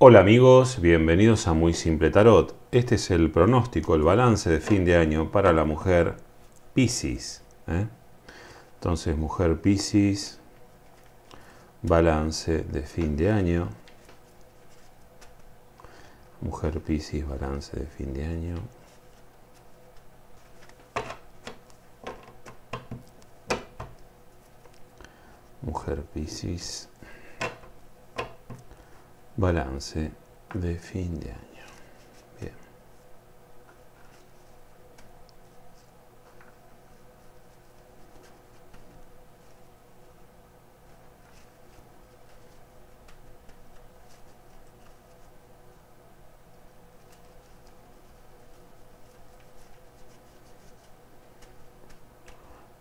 Hola amigos, bienvenidos a Muy Simple Tarot. Este es el pronóstico, el balance de fin de año para la mujer Pisces. ¿eh? Entonces, mujer Pisces, balance de fin de año. Mujer Pisces, balance de fin de año. Mujer Pisces, balance de fin de año. Bien.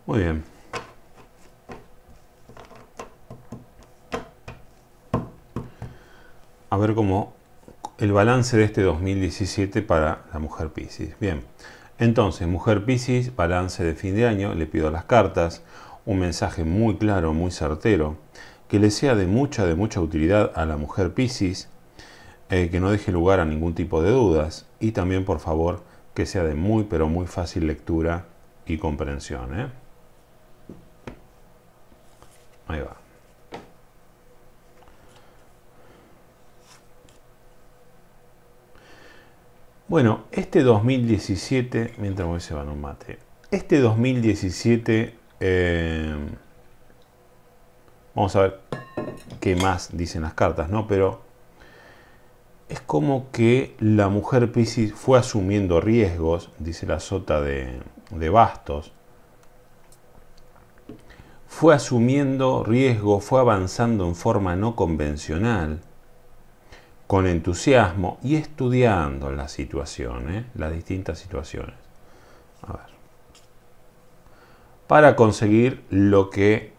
Muy bien. Cómo el balance de este 2017 para la mujer Pisces. Bien, entonces, mujer Pisces, balance de fin de año, le pido las cartas, un mensaje muy claro, muy certero, que le sea de mucha, de mucha utilidad a la mujer Pisces, eh, que no deje lugar a ningún tipo de dudas y también, por favor, que sea de muy, pero muy fácil lectura y comprensión. ¿eh? Ahí va. Bueno, este 2017, mientras voy se van un mate, este 2017, eh, vamos a ver qué más dicen las cartas, ¿no? Pero es como que la mujer Pisces fue asumiendo riesgos, dice la sota de, de bastos, fue asumiendo riesgos, fue avanzando en forma no convencional, con entusiasmo y estudiando la situación, ¿eh? las distintas situaciones. A ver. Para conseguir lo que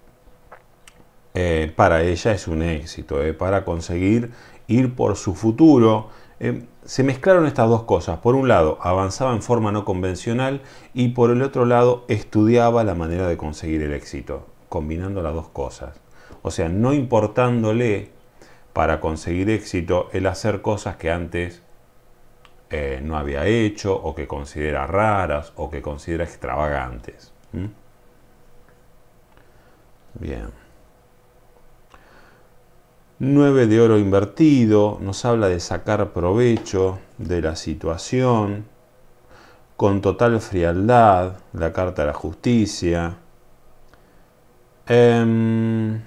eh, para ella es un éxito, ¿eh? para conseguir ir por su futuro. se mezclaron estas dos cosas. Por un lado, avanzaba en forma no convencional y por el otro lado, estudiaba la manera de conseguir el éxito, combinando las dos cosas. O sea, no importándole para conseguir éxito el hacer cosas que antes eh, no había hecho o que considera raras o que considera extravagantes. Bien. 9 de oro invertido nos habla de sacar provecho de la situación con total frialdad, la carta de la justicia. Em,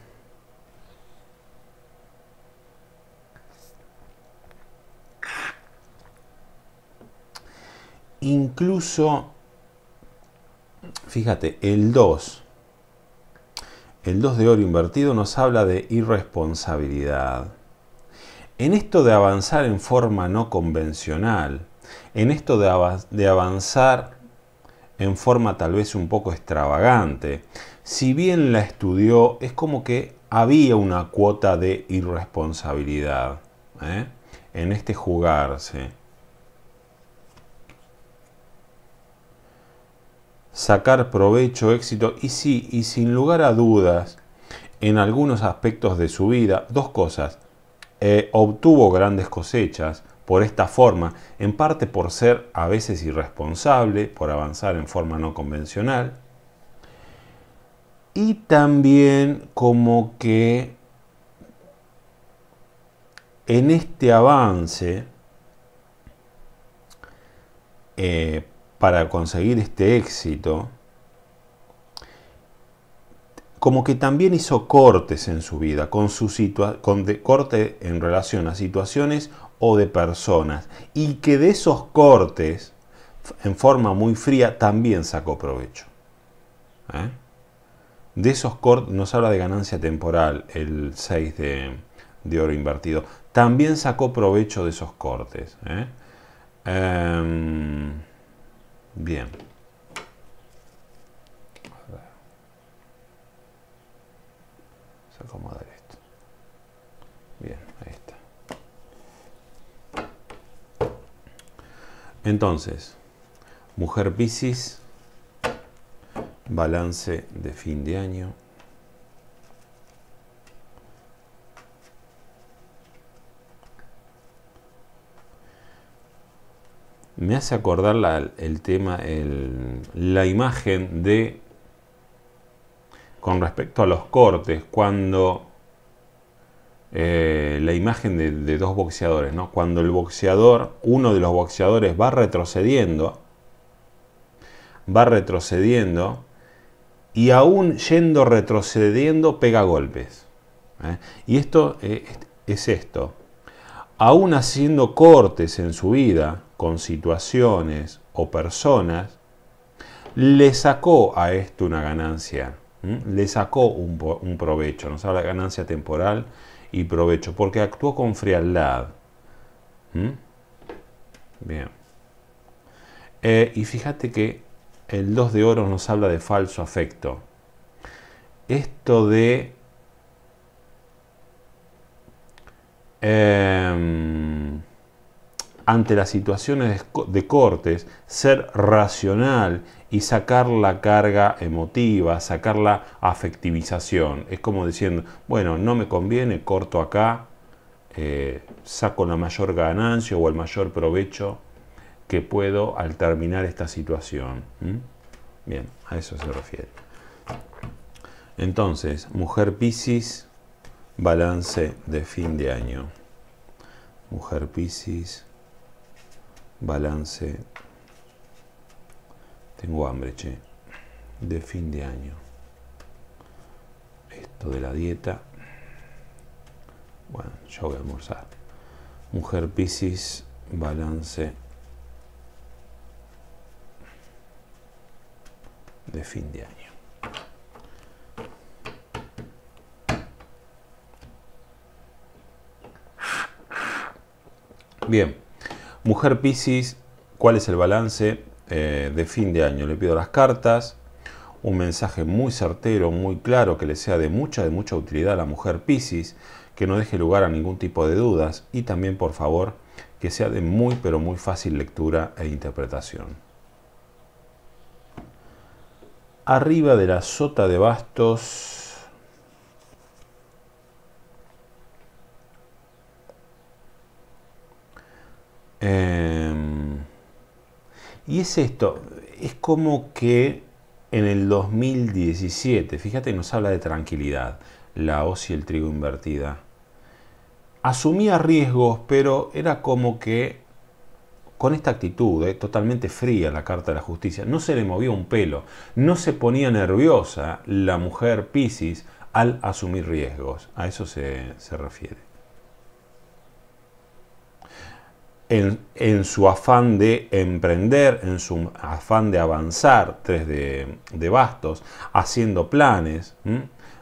incluso, fíjate, el 2, el 2 de oro invertido nos habla de irresponsabilidad. En esto de avanzar en forma no convencional, en esto de, avanzar en forma tal vez un poco extravagante, si bien la estudió, es como que había una cuota de irresponsabilidad ¿eh? en este jugarse. Sacar provecho, éxito y sí, y sin lugar a dudas, en algunos aspectos de su vida, dos cosas. Eh, obtuvo grandes cosechas por esta forma, en parte por ser a veces irresponsable, por avanzar en forma no convencional, y también como que en este avance, eh, para conseguir este éxito, como que también hizo cortes en su vida, con su con corte en relación a situaciones o de personas, y que de esos cortes, en forma muy fría, también sacó provecho. ¿eh? De esos cortes, nos habla de ganancia temporal el 6 de, oro invertido, también sacó provecho de esos cortes. ¿eh? Em, Bien. Acomodar esto. Bien, ahí está. Entonces, mujer Piscis, balance de fin de año. Me hace acordar el tema, la imagen de, con respecto a los cortes, cuando eh, la imagen de, dos boxeadores, ¿no? Cuando el boxeador, uno de los boxeadores va retrocediendo, va retrocediendo y aún yendo retrocediendo pega golpes. ¿eh? Y esto eh, es esto. Aún haciendo cortes en su vida con situaciones o personas, le sacó a esto una ganancia, le sacó un, provecho, nos habla de ganancia temporal y provecho, porque actuó con frialdad. Bien. Eh, y fíjate que el 2 de oro nos habla de falso afecto. Esto de em, ante las situaciones de cortes, ser racional y sacar la carga emotiva, sacar la afectivización. Es como diciendo, bueno, no me conviene, corto acá, eh, saco la mayor ganancia o el mayor provecho que puedo al terminar esta situación. Bien, a eso se refiere. Entonces, mujer Piscis, balance de fin de año. Mujer Piscis, balance. Tengo hambre, che. De fin de año. Esto de la dieta. Bueno, yo voy a almorzar. Mujer Piscis, balance de fin de año. Bien, mujer Piscis, ¿cuál es el balance eh, de fin de año? Le pido las cartas, un mensaje muy certero, muy claro, que le sea de mucha, de mucha utilidad a la mujer Piscis, que no deje lugar a ningún tipo de dudas y también, por favor, que sea de muy, pero muy fácil lectura e interpretación. arriba de la sota de bastos em, y es esto, es como que en el 2017, fíjate, nos habla de tranquilidad, la hoz y el trigo invertida. Asumía riesgos, pero era como que con esta actitud, eh, totalmente fría la Carta de la Justicia, no se le movía un pelo, no se ponía nerviosa la mujer Piscis al asumir riesgos. A eso se, refiere. En, su afán de emprender, en su afán de avanzar, tres de, bastos, haciendo planes,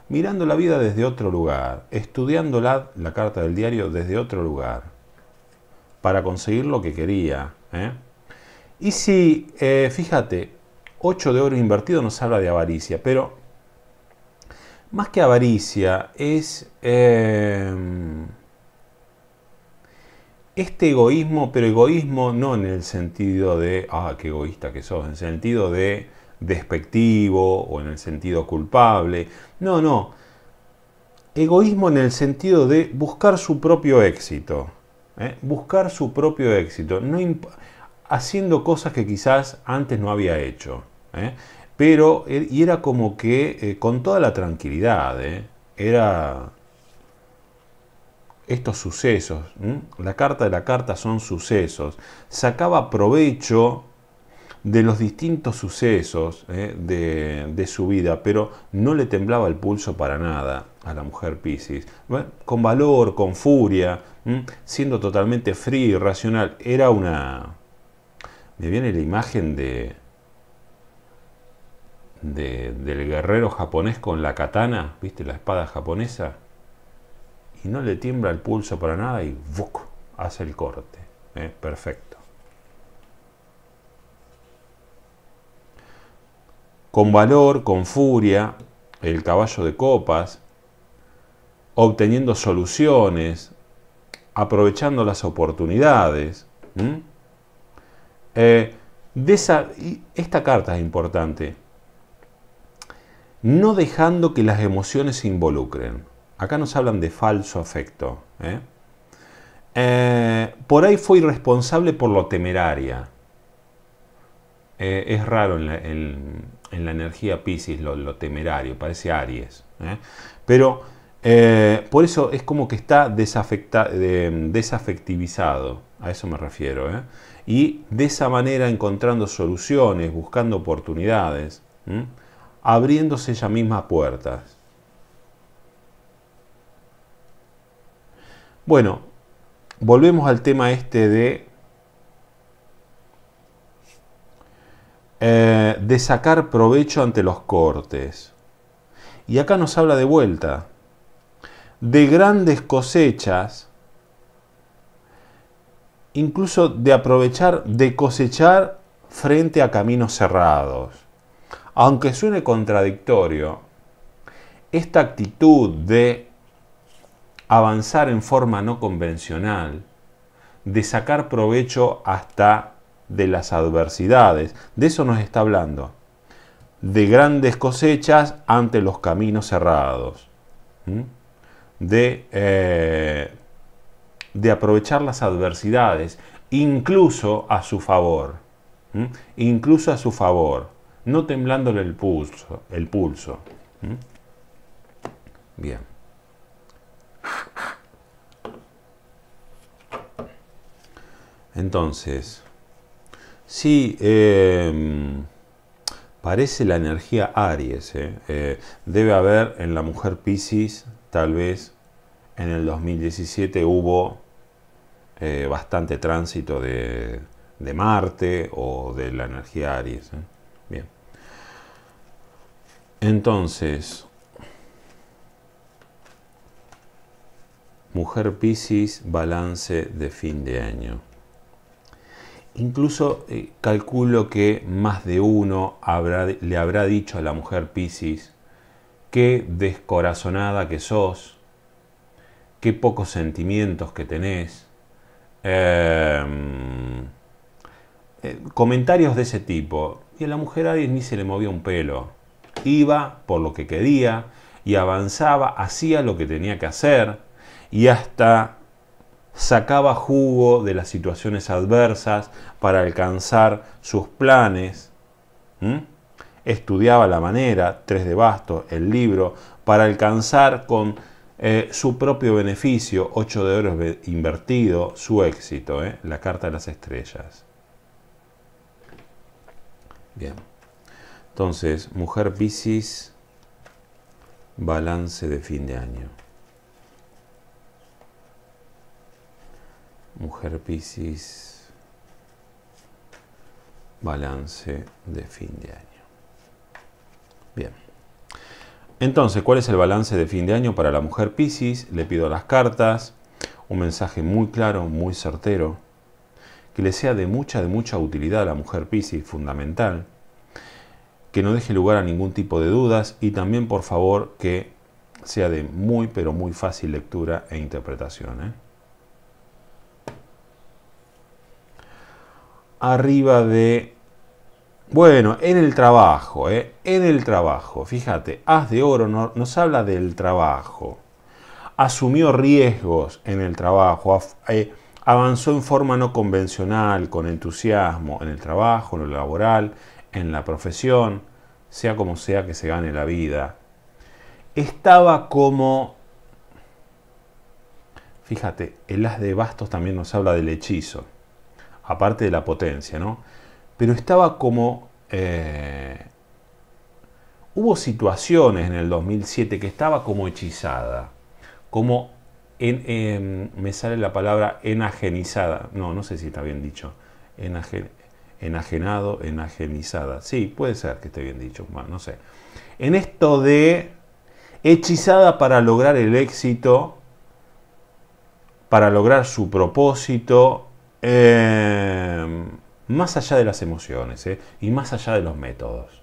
mirando la vida desde otro lugar, estudiando la, la carta del diario desde otro lugar para conseguir lo que quería. ¿eh? Y si, eh, fíjate, 8 de oro invertido nos habla de avaricia, pero más que avaricia es em, este egoísmo, pero egoísmo no en el sentido de, ah, qué egoísta que sos, en el sentido de despectivo o en el sentido culpable. No, no. Egoísmo en el sentido de buscar su propio éxito. ¿eh? buscar su propio éxito, haciendo cosas que quizás antes no había hecho. ¿eh? Pero, e, y era como que eh, con toda la tranquilidad, era estos sucesos, la carta de la carta son sucesos, sacaba provecho de los distintos sucesos de, su vida, pero no le temblaba el pulso para nada a la mujer Pisces. con valor, con furia, siendo totalmente frío y racional. Era una... Me viene la imagen de, del guerrero japonés con la katana, ¿viste? La espada japonesa. Y no le tiembla el pulso para nada y hace el corte. ¿eh? Perfecto. Con valor, con furia, el caballo de copas, obteniendo soluciones, aprovechando las oportunidades. Eh, esa, esta carta es importante. No dejando que las emociones se involucren. Acá nos hablan de falso afecto. ¿eh? Eh, por ahí fue irresponsable por lo temeraria. eh, es raro en la, energía Pisces lo, temerario, parece Aries. Pero por eso es como que está desafectivizado, a eso me refiero. Y de esa manera encontrando soluciones, buscando oportunidades, abriéndose ella misma puertas. Bueno, volvemos al tema este de, eh, de sacar provecho ante los cortes. Y acá nos habla de vuelta, de grandes cosechas, incluso de aprovechar, de cosechar frente a caminos cerrados. Aunque suene contradictorio, esta actitud de avanzar en forma no convencional, de sacar provecho hasta de las adversidades. De eso nos está hablando. De grandes cosechas ante los caminos cerrados. De, eh, de, aprovechar las adversidades, incluso a su favor. Incluso a su favor. No temblándole el pulso. El pulso. Bien. Entonces, sí, em, parece la energía Aries. ¿eh? Eh, debe haber en la mujer Pisces, tal vez en el 2017 hubo eh, bastante tránsito de, de, Marte o de la energía Aries. Bien. Entonces, Mujer Pisces, balance de fin de año. Incluso eh, calculo que más de uno le habrá dicho a la mujer Piscis qué descorazonada que sos, qué pocos sentimientos que tenés. Em, eh, comentarios de ese tipo. Y a la mujer Aries ni se le movía un pelo. Iba por lo que quería y avanzaba, hacía lo que tenía que hacer y hasta sacaba jugo de las situaciones adversas para alcanzar sus planes, estudiaba la manera, tres de basto, el libro, para alcanzar con eh, su propio beneficio, ocho de oro invertido, su éxito, ¿eh? la carta de las estrellas. Bien. Entonces, mujer Piscis, balance de fin de año. Mujer Piscis, balance de fin de año. Bien. Entonces, ¿cuál es el balance de fin de año para la mujer Piscis? Le pido las cartas, un mensaje muy claro, muy certero, que le sea de mucha, de mucha utilidad a la mujer Piscis, fundamental, que no deje lugar a ningún tipo de dudas y también, por favor, que sea de muy, pero muy fácil lectura e interpretación. ¿eh? Arriba de... Bueno, en el trabajo, ¿eh? en el trabajo, fíjate, Haz de Oro nos habla del trabajo. Asumió riesgos en el trabajo, eh, avanzó en forma no convencional, con entusiasmo, en el trabajo, en lo laboral, en la profesión, sea como sea que se gane la vida. Estaba como... Fíjate, el As de Bastos también nos habla del hechizo aparte de la potencia, ¿no? Pero estaba como... Eh, hubo situaciones en el 2007 que estaba como hechizada, como em, me sale la palabra enajenizada, no, no sé si está bien dicho, enajenado, enajenizada, sí, puede ser que esté bien dicho, no sé. En esto de hechizada para lograr el éxito, para lograr su propósito, eh, más allá de las emociones eh, y más allá de los métodos.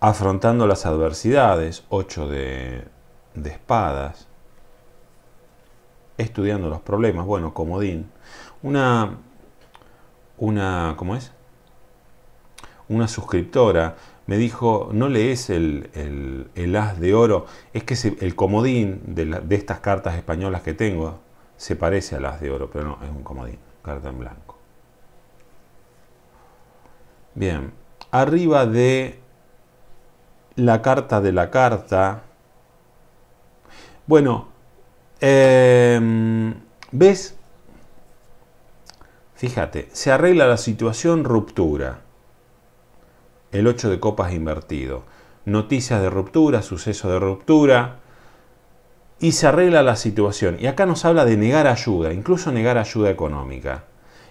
Afrontando las adversidades, 8 de, de espadas, estudiando los problemas, bueno, comodín. Una, una, ¿cómo es? Una suscriptora me dijo, no lees el, el, as de oro, es que el comodín de, de, estas cartas españolas que tengo, se parece a las de oro, pero no, es un comodín, carta en blanco. Bien, arriba de la carta de la carta. Bueno, em, ¿ves? Fíjate, se arregla la situación ruptura. El 8 de copas invertido. Noticias de ruptura, suceso de ruptura. Y se arregla la situación. Y acá nos habla de negar ayuda, incluso negar ayuda económica.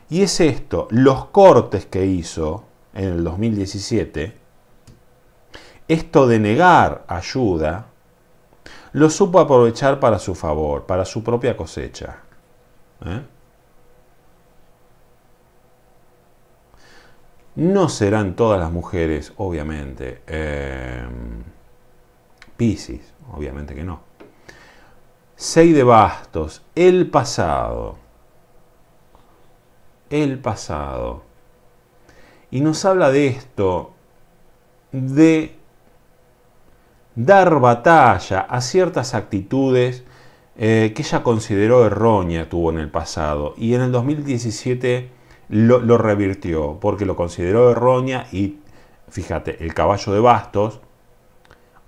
Y es esto, los cortes que hizo en el 2017, esto de negar ayuda, lo supo aprovechar para su favor, para su propia cosecha. ¿eh? No serán todas las mujeres, obviamente. Eh, obviamente que no. Seis de bastos, el pasado. El pasado. Y nos habla de esto, de dar batalla a ciertas actitudes eh, que ella consideró errónea tuvo en el pasado. Y en el 2017 lo, revirtió porque lo consideró errónea y, fíjate, el caballo de bastos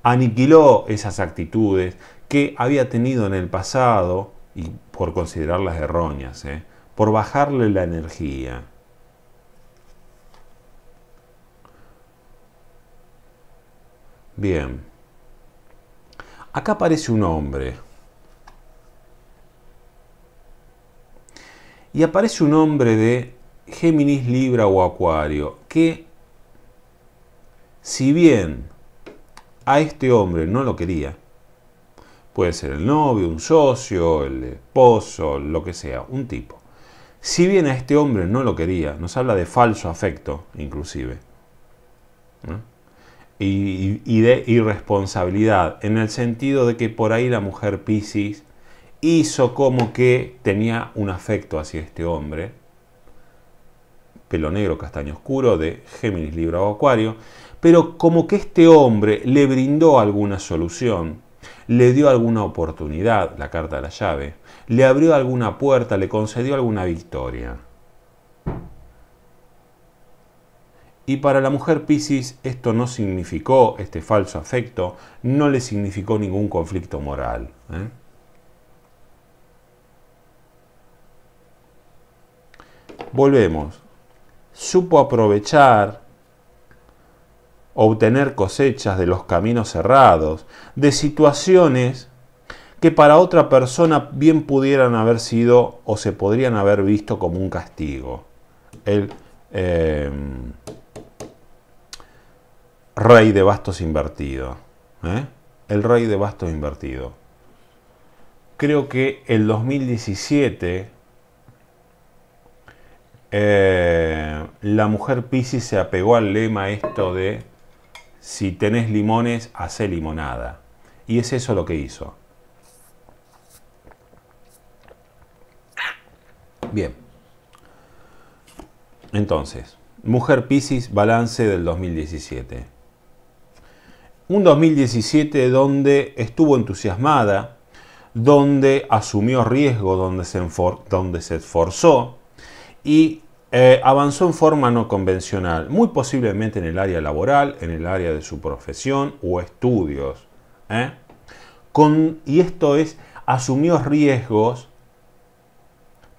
aniquiló esas actitudes que había tenido en el pasado y por considerarlas erróneas, ¿eh? por bajarle la energía. Bien. Acá aparece un hombre. Y aparece un hombre de Géminis, Libra o Acuario, que si bien a este hombre no lo quería, puede ser el novio, un socio, el esposo, lo que sea, un tipo. Si bien a este hombre no lo quería, nos habla de falso afecto, inclusive, y, de irresponsabilidad, en el sentido de que por ahí la mujer Piscis hizo como que tenía un afecto hacia este hombre, pelo negro, castaño oscuro, de Géminis, Libra o Acuario, pero como que este hombre le brindó alguna solución, le dio alguna oportunidad, la carta de la llave, le abrió alguna puerta, le concedió alguna victoria. Y para la mujer Piscis esto no significó, este falso afecto, no le significó ningún conflicto moral. ¿eh? Volvemos supo aprovechar, obtener cosechas de los caminos cerrados, de situaciones que para otra persona bien pudieran haber sido o se podrían haber visto como un castigo. El eh, rey de bastos invertido. ¿eh? El rey de bastos invertido. Creo que el 2017 eh, la mujer Piscis se apegó al lema esto de si tenés limones, hace limonada. Y es eso lo que hizo. Bien. Entonces, mujer Piscis, balance del 2017. Un 2017 donde estuvo entusiasmada, donde asumió riesgo, donde se, donde se esforzó y eh, avanzó en forma no convencional, muy posiblemente en el área laboral, en el área de su profesión o estudios. ¿eh? Y esto es, asumió riesgos,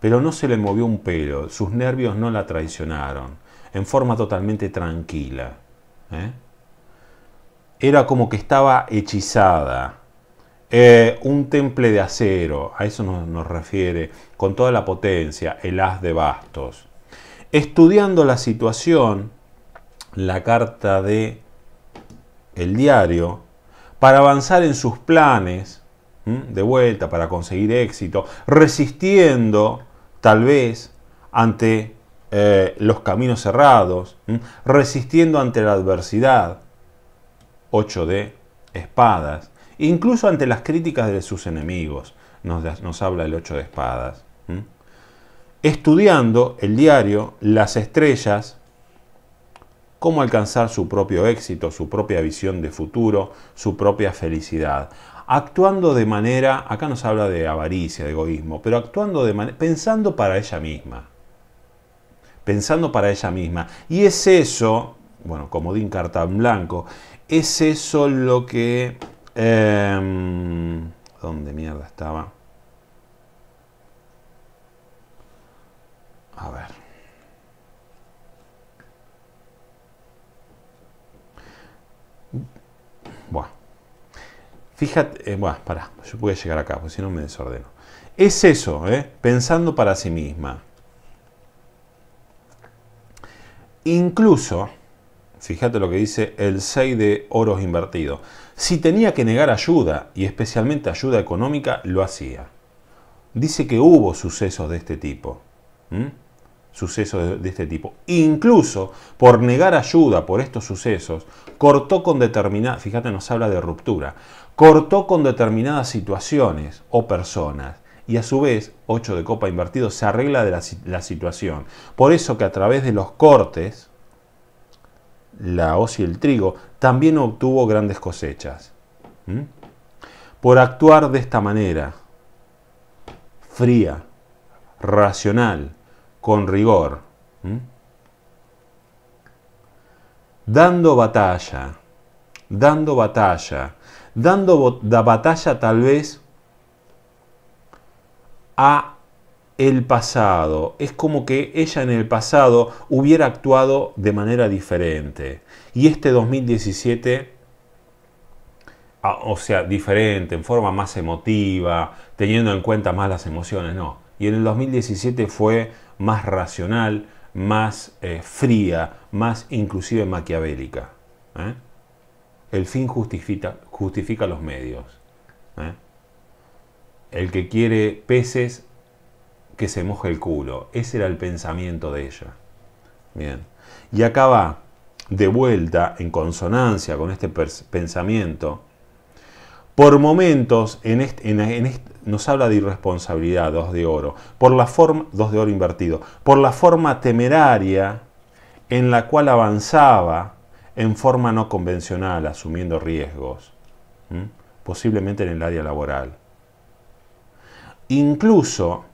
pero no se le movió un pelo, sus nervios no la traicionaron, en forma totalmente tranquila. ¿eh? Era como que estaba hechizada. un temple de acero, a eso nos, nos refiere, con toda la potencia, el as de bastos estudiando la situación, la carta de el diario, para avanzar en sus planes de vuelta, para conseguir éxito, resistiendo tal vez ante eh, los caminos cerrados, resistiendo ante la adversidad, 8 de espadas, incluso ante las críticas de sus enemigos, nos, nos habla el 8 de espadas estudiando el diario, las estrellas, cómo alcanzar su propio éxito, su propia visión de futuro, su propia felicidad. Actuando de manera, acá nos habla de avaricia, de egoísmo, pero actuando de manera, pensando para ella misma. pensando para ella misma. Y es eso, bueno, como Din Carta en Blanco, es eso lo que... Em, ¿Dónde mierda estaba? A ver. Bueno. Fíjate, eh, pará, yo voy a llegar acá, porque si no me desordeno. Es eso, ¿eh? pensando para sí misma. Incluso, fíjate lo que dice el 6 de oros invertido. Si tenía que negar ayuda, y especialmente ayuda económica, lo hacía. Dice que hubo sucesos de este tipo sucesos de, este tipo. Incluso por negar ayuda por estos sucesos, cortó con determinadas, fíjate, nos habla de ruptura, cortó con determinadas situaciones o personas. Y a su vez, 8 de copa invertido, se arregla de la, situación. Por eso que a través de los cortes, la hoz y el trigo, también obtuvo grandes cosechas. Por actuar de esta manera, fría, racional, con rigor, dando batalla, dando batalla, dando la batalla tal vez a el pasado. Es como que ella en el pasado hubiera actuado de manera diferente. Y este 2017, ah, o sea, diferente, en forma más emotiva, teniendo en cuenta más las emociones, no. Y en el 2017 fue más racional, más eh, fría, más inclusive maquiavélica. ¿eh? El fin justifica, justifica los medios. ¿eh? El que quiere peces, que se moje el culo. Ese era el pensamiento de ella. Bien. Y acá va, de vuelta, en consonancia con este pensamiento, por momentos, en este, nos habla de irresponsabilidad, dos de oro, por la forma, dos de oro invertido, por la forma temeraria en la cual avanzaba en forma no convencional, asumiendo riesgos, posiblemente en el área laboral. Incluso,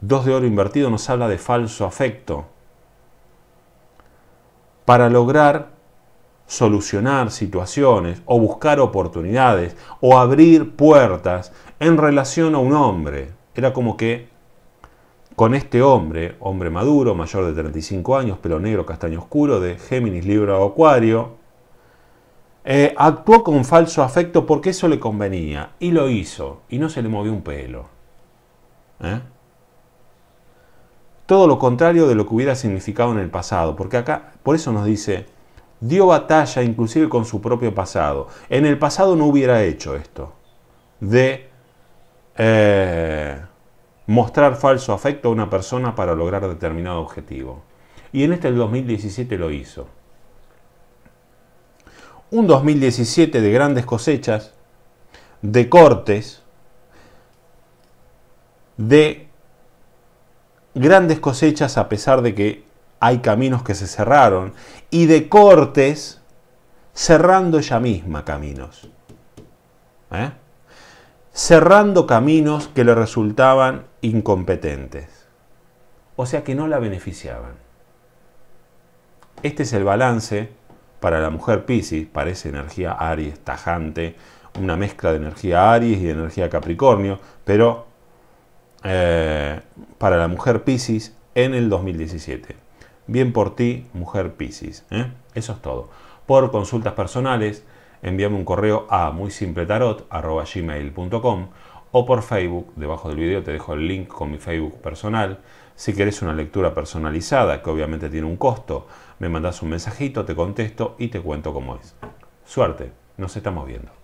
dos de oro invertido nos habla de falso afecto, para lograr solucionar situaciones o buscar oportunidades o abrir puertas en relación a un hombre. Era como que con este hombre, hombre maduro, mayor de 35 años, pelo negro, castaño oscuro, de Géminis, Libra o Acuario, eh, actuó con falso afecto porque eso le convenía y lo hizo y no se le movió un pelo. ¿Eh? Todo lo contrario de lo que hubiera significado en el pasado, porque acá, por eso nos dice, dio batalla inclusive con su propio pasado. En el pasado no hubiera hecho esto, de eh, mostrar falso afecto a una persona para lograr determinado objetivo. Y en este el 2017 lo hizo. Un 2017 de grandes cosechas, de cortes, de grandes cosechas a pesar de que hay caminos que se cerraron y de cortes cerrando ella misma caminos. ¿eh? Cerrando caminos que le resultaban incompetentes. O sea que no la beneficiaban. Este es el balance para la mujer Pisces, parece energía Aries tajante, una mezcla de energía Aries y de energía Capricornio, pero eh, para la mujer Pisces en el 2017. Bien por ti, mujer Piscis. ¿eh? Eso es todo. Por consultas personales, envíame un correo a muy gmail.com o por Facebook, debajo del video te dejo el link con mi Facebook personal. Si querés una lectura personalizada, que obviamente tiene un costo, me mandas un mensajito, te contesto y te cuento cómo es. Suerte, nos estamos viendo.